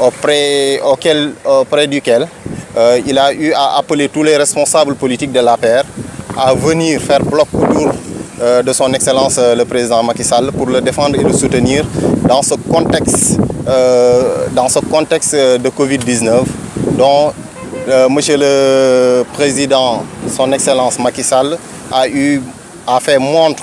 auprès, duquel il a eu à appeler tous les responsables politiques de la paire à venir faire bloc autour de son Excellence le Président Macky Sall pour le défendre et le soutenir dans ce contexte, dans ce contexte de Covid-19 dont euh, monsieur le Président, Son Excellence Macky Sall, a, eu, a fait montre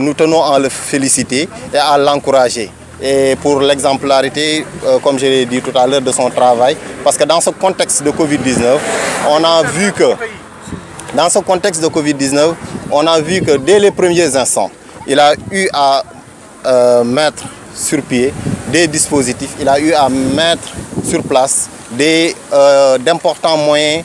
nous tenons à le féliciter et à l'encourager et pour l'exemplarité, euh, comme je l'ai dit tout à l'heure, de son travail. Parce que dans ce contexte de Covid-19, on a vu que, dans ce contexte de Covid-19, on a vu que dès les premiers instants, il a eu à euh, mettre sur pied des dispositifs, il a eu à mettre sur place euh, d'importants moyens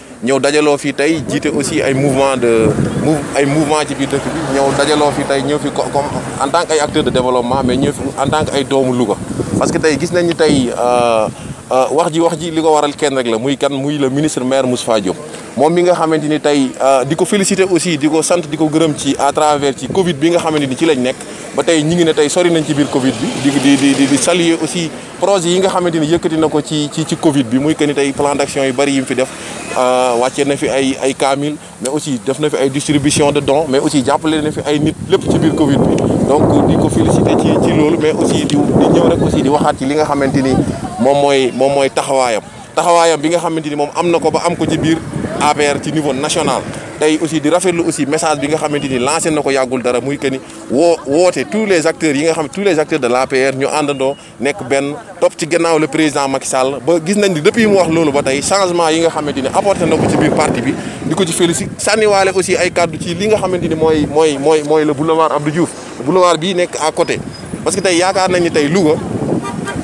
ñëw dajaloo fii tey jiite aussi ay mouvement de mou ay mouvement ci biir dëkk bi ñëw dajaloo fii tey ñëw fi co- comme en tant que ay acteur de développement mais ñëw fi en tant que ay doomu Louga parce que tey gis nañ ni tey euh, euh, wax ji wax ji li ko waral kenn rek la muy kan muy le ministre maire Moustapha Diop moom mi nga xamante ni tey euh, di ko féliciter aussi di ko sant di ko gërëm ci à travers ci Covid bi nga xamante ni ci lañ nekk ba tey ñi ngi ne tey sori nañ ci biir Covid bi di di di di saluer aussi projet yi nga xamante ni yëkkati na ko ci ci ci Covid bi muy que ni tey plan d'action yu bari yi mu fi def euh, wàccee na fi ay ay kaamil mais aussi def na fi ay distribution de dons mais aussi jàppale na fi ay nit lépp ci biir Covid bi donc di ko féliciter ci ci loolu mais aussi di di ñëw rek aussi di waxaat ci li nga xamante ni moom mooy moom mooy taxawaayam taxawaayam bi nga xamante ni moom am na ko ba am ko ci biir APR ci niveau national tey aussi di rafetlu aussi message bi nga xamante ni lancé na ko yàggul dara muy que ni woo woote tous les acteurs yi nga xam tous les acteurs de l'APR ñu àndandoo nekk benn topp ci gannaaw le président Macky Sall ba gis nañ ni depuis mu wax loolu ba tey changement yi nga xamante ni apporté na ko ci biir parti bi di ko ci félicité sànniwaale aussi ay kàddu ci li nga xamante ni mooy mooy mooy mooy le boulevard Abdou Diouf boulevard bii nekk à côté parce que tey yaakaar nañ ni tey Louga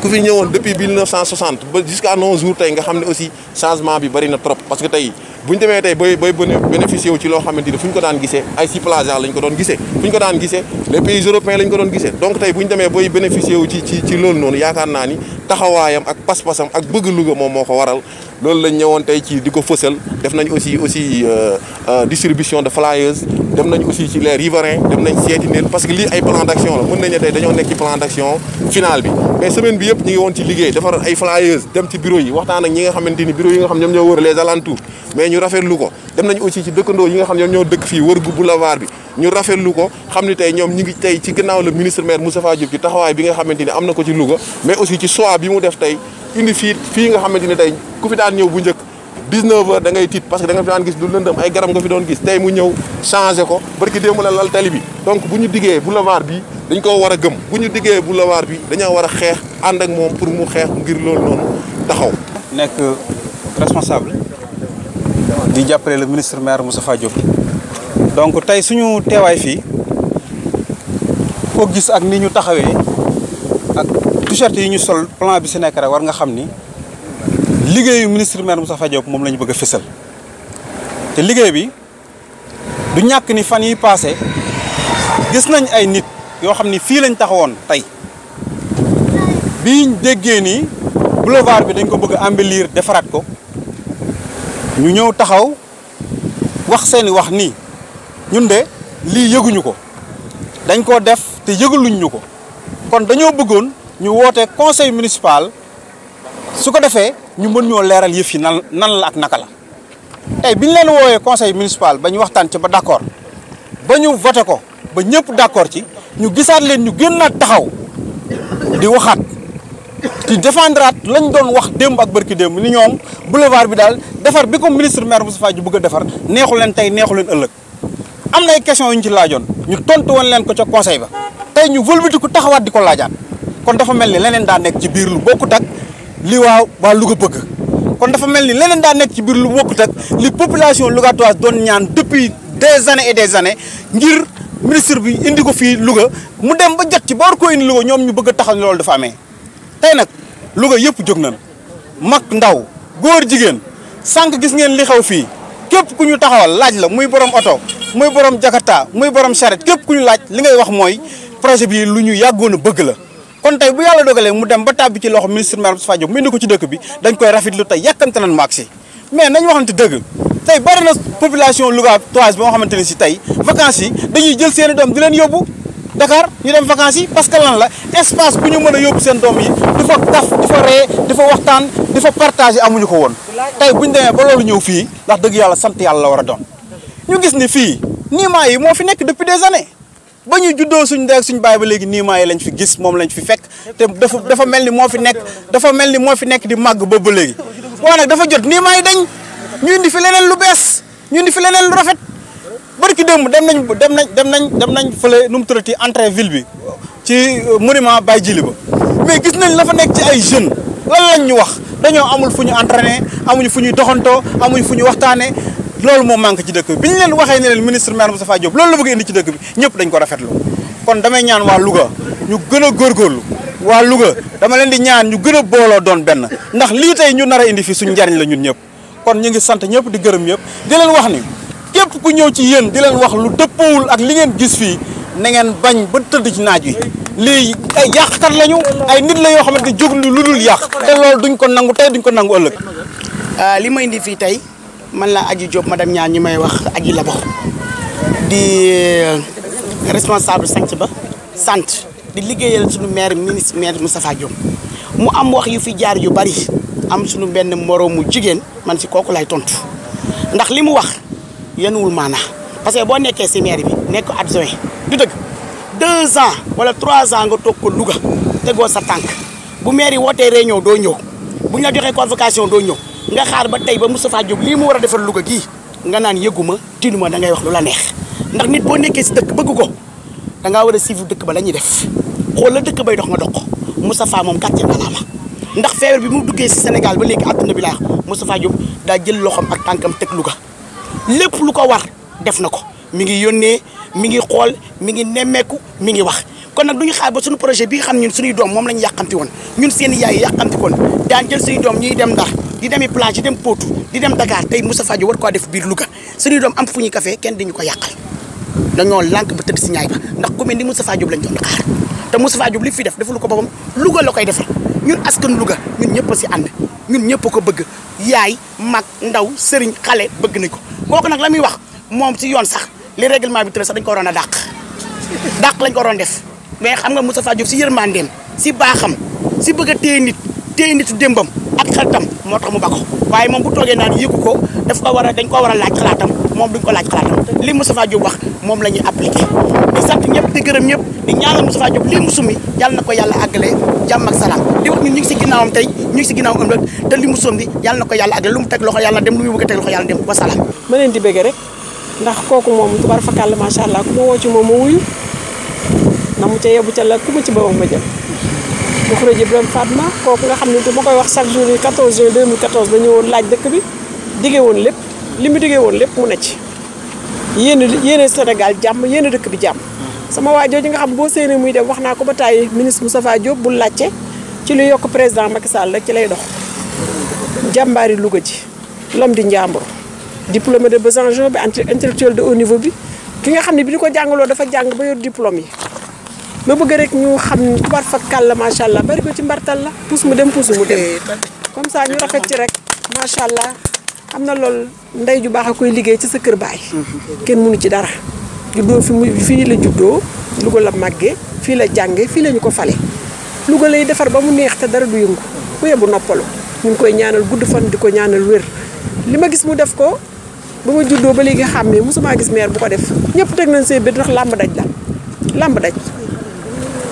ku fi ñëwoon depuis 1960 ba jusqu'à nos jours tey nga xam ne aussi changement bi bari na trop parce que tey bu ñu demee tey bay bay bénéficié wu ci loo xamante ni fu ñu ko daan gisee ay si plage lañ ko doon gisee fu ñu ko daan gisee les pays européens lañ ko doon gisee donc tey bu ñu demee bay bénéficié wu ci ci ci loolu noonu yaakaar naa ni taxawaayam ak pas-pasam ak bëgg Louga moom moo ko waral loolu lañ ñëwoon tey ci di ko fësal def nañ aussi aussi euh, distribution de flyers dem nañ aussi ci les riverains dem nañ seeti leen parce que lii ay plan d'action la mën nañu tey dañoo nekk ci plan d'action final bi mais semaine bi yëpp ñu ngi woon ci liggéey defar ay flyers dem ci bureau yi waxtaan ak ñi nga xamante ni bureau yi nga xam ñoom ñoo wër les alentours mais ñu rafetlu ko dem nañ aussi ci dëkkandoo yi nga xam ñoom ñoo dëkk fii wër gu boulevard bi ñu rafetlu ko xam ni tey ñoom ñi ngi tey ci gannaaw le ministre maire Moustapha Diop ci taxawaay bi nga xamante ni am na ko ci Louga mais aussi ci choix bi mu def tey indi fii fii nga xamante ni tey ku fi daan ñëw bu njëkk 19 heures da ngay tiit parce que da nga fi daan gis lu lëndëm ay garab nga fi doon gis tey mu ñëw changé ko barki démb la lal tali bi donc bu ñu diggee boulevard bi dañ ko war a gëm bu ñu diggee boulevard bi dañoo war a xeex ànd ak moom pour mu xeex ngir loolu noonu taxaw. nekk responsable di jàppale le ministre maire Moustapha Diop donc tey suñu teewaay fii ko gis ak ni ñu taxawee ak t-shirt yi ñu sol plan bi si nekk rek war nga xam ni. liggéeyu ministre maire Moustapha Diop moom la ñu bëgg a fësal te liggéey bi du ñàkk ni fan yi passé gis nañ ay nit yoo xam ni fii lañ taxawoon tey biñ déggee ni boulevard bi dañ ko bëgg a embellir defaraat ko ñu ñëw taxaw wax seeni wax ni ñun de lii yëguñu ko dañ ko def te yëgaluñ ñu ko kon dañoo bëggoon ñu woote conseil municipal su ko defee ñu mën ñoo leeral yëf yi nan nan la ak naka la tey bi ñu leen woowee conseil municipal ba ñu waxtaan ci ba d'accord ba ñu voté ko ba ñëpp d'accord ci ñu gisaat leen ñu gën a taxaw di waxaat di défendraat lañ doon wax démb ak bërki démb ni ñoom boulevard bi daal defar bi ko ministre maire Moustapha Diop bëgg a defar neexu leen tey neexu leen ëllëg am na ay question yu ñu ci laajoon ñu tontu woon leen ko ca conseil ba tey ñu wëlbatiku taxawaat di ko laajaat kon dafa mel ni leneen daa nekk ci biir lu bokkut ak li waa waa Louga bëgg kon dafa mel ni leneen daa nekk ci biir lu bokkut ak li population lougatoise doon ñaan depuis des années et des années ngir ministre bi indi ko fii Louga mu dem ba jot ci ba war koo indi Louga ñoom ñu bëgg a taxaw ne loolu dafa amee tey nag Louga yëpp jóg nañ mag ndaw góor jigéen sànq gis ngeen li xew fii képp ku ñu taxawal laaj la muy borom oto muy borom jakarta muy borom charrette képp ku ñu laaj li ngay wax mooy projet bi lu ñu yàggoon a bëgg la. kon tey bu yàlla dogalee mu dem ba tàbbi ci loxo ministre Mame Moustapha Diop mu indi ko ci dëkk bi dañ koy rafetlu tey yàkkamte nañ mu agsi mais nañ waxante dëgg tey bari na population Louga toise boo xamante ne si tey vacances yi dañuy jël seen i doom di leen yóbbu Dakar ñu dem vacances yi parce que lan la espace bu ñu mën a yóbbu seen doom yi di fa taf di fa ree di fa waxtaan di fa partager amuñu ko woon tey bu ñu demee ba loolu ñëw fii ndax dëgg yàlla sant yàlla la war a doon ñu gis ni fii niimaa yi moo fi nekk depuis des années ba ñu juddoo suñ ndey ak suñ baay ba léegi nii maa yi lañ fi gis moom lañ fi fekk te dafa dafa mel ni moo fi nekk dafa mel ni moo fi nekk di màgg ba ba léegi waaw nag dafa jot nii maa yi dañ ñu indi fi leneen lu bees ñu indi fi leneen lu rafet barki démb dem nañ dem nañ dem nañ dem nañ fële nu mu tuddati entrée ville bi ci monument Baye Djili ba mais gis nañ la fa nekk ci ay jeunes lan lañ ñu wax dañoo amul fu ñu entraîné amuñu fu ñuy doxantoo amuñu fu ñu waxtaanee loolu moo manqué ci dëkk bi bi ñu leen waxee ne leen ministre maire Moustapha Diop loolu la bëgg indi ci dëkk bi ñëpp dañ ko rafetlu kon damay ñaan waa Louga ñu gën a góorgóorlu waa Louga dama leen di ñaan ñu gën a booloo doon benn ndax lii tey ñu nar a indi fi suñu njariñ la ñun ñëpp kon ñu ngi sant ñëpp di gërëm yëpp di leen wax ni képp ku ñëw ci yéen di leen wax lu dëppoowul ak li ngeen gis fii na ngeen bañ ba tëdd ci naaj wi lii ay yàqkat lañu ay nit la yoo xamante ni jóg lu dul yàq te loolu duñ ko nangu tey duñ ko nangu ëllëg. Ah, li ma indi fii tey man la Adji Diop madame ñaar ñi may wax Adji Labo di euh, responsable sant ba sant. di liggéeyal suñu maire ministre maire Moustapha Diop mu am wax yu fi jaar yu bari am suñu benn moroomu jigéen man si kooku lay tontu ndax li mu wax yenuwul maana parce que boo nekkee si maire bi nekk adjoint du dëgg deux ans wala trois ans nga toog ko Louga tegoo sa tànk bu maire yi wootee réunion doo ñëw bu ñu la joxee convocation doo ñëw nga xaar ba tey ba Moustapha Diop lii mu war a defal Louga gii nga naan yëguma tinuma da ngay wax lu la neex ndax nit boo nekkee si dëkk bëgg ko da ngaa war a suivre dëkk ba la ñuy def xool la dëkk bay dox nga dox ko Moustapha moom gàcce ngalaama ndax feebar bi mu duggee si Sénégal ba léegi àdduna bi laa Moustapha Diop daa jël loxoom ak tànkam teg Louga lépp lu ko war def na ko mi ngi yónnee mi ngi xool mi ngi nemmeeku mi ngi wax kon nag du ñu xaar ba suñu projet bi nga xam ñun suñuy doom moom lañu yàqamti woon ñun seen yaay yi yàqamti koon daan jël suñuy doom ñuy dem Ndar di demi plage di dem Potou di dem Dakar tey Moustapha Diop war koo def biir Louga suñuy doom am fu ñu kafe kenn dañu ko yàqal dañoo lànk ba tëdd si ñaay ba ndax ku mel ni Moustapha Diop lañ doon xaar te Moustapha Diop li fi def defalu ko boppam Louga la koy defal ñun askan Louga ñun ñëpp si ànd ñun ñëpp ko bëgg yaay mag ndaw sëriñ xale bëgg nañ ko kooku nag la muy wax moom si yoon sax li règlement bi tëral sax dañ ko waroon a dàq dàq lañ ko waroon def mais xam nga Moustapha Diop si yërmandeem si baaxam si bëgg a téye nit téye nitu démbam ak xaritam moo tax mu ba ko waaye moom bu toogee naan yëgu ko daf ko war a dañ ko war a laaj xalaatam moom duñ ko laaj xalaatam li Moustapha Diop wax moom la ñuy appliqué di sant ñëpp di gërëm ñëpp di ñaanal Moustapha Diop lii mu summi yàlla na ko yàlla àggale jàmm ak salaam di wax ñun ñu ngi si ginnaawam tey ñu ngi si ginnaawam ëllëg te li mu summi yàlla na ko yàlla àggale lu mu teg loxo yàlla na dem lu mu bëgg a teg loxo yàlla na dem wa salaam ma leen di bëgg rek ndax kooku moom tubar fakàll macha allah ku ma woo ci moom ma wuyu na mu ca yebu ca la ku ma ci bawam ma jël mu xuré ji Ibrahima Fatma kooku nga xam ne du ma koy wax chaque jour yi 14 juin 2014 dañu woon laaj dëkk bi diggee woon lépp li mu diggee woon lépp mu ne ci yéen yéen Sénégal jàmm yéen dëkk bi jàmm sama waa jooju nga xam boo séenee muy dem wax naa ko ba tàyyi ministre Moustapha Diop bu laajte ci lu yokk président Macky Sall rek ci lay dox jàmbaari Louga ji l'homme du njàmbur diplômé de Besançon bi intellectuel de haut niveau bi ki nga xam ne bi ñu ko jàngaloo dafa jàng ba yor diplôme yi ma bëgg rek ñu xam ne tubaar fa kàlla macha allah bari ko ci mbartal la puus mu dem puus mu dem eh, comme ça ñu rafet ci rek macha allah am na loolu ndey ju baax a koy liggéey ci sa kër baay mm-hmm. kenn mënu ci dara juddoo fi mu fii la juddoo Louga la màggee fii la jàngee fii la ñu ko fale Louga lay defar ba mu neex te dara du yëngu ku yebu noppalu ñu ngi koy ñaanal gudd fan di ko ñaanal wér li ma gis mu def ko ba ma juddoo ba léegi xàmmee mosuma gis maire bu ko def ñëpp teg nañ see bët ndax làmb daj la làmb daj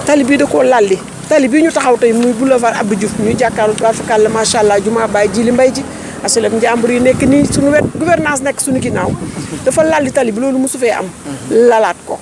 tali bii da koo lalli tali bii ñu taxaw tey muy boulevard Abdou Diouf ñu jàkkaarloo tubaab fakal la macha allah jumaa baay ji li mbay ji asalem njàmbur yi nekk nii suñu wet gouvernance nekk suñu ginnaaw dafa lalli tali bi loolu mosu fee am lalaat ko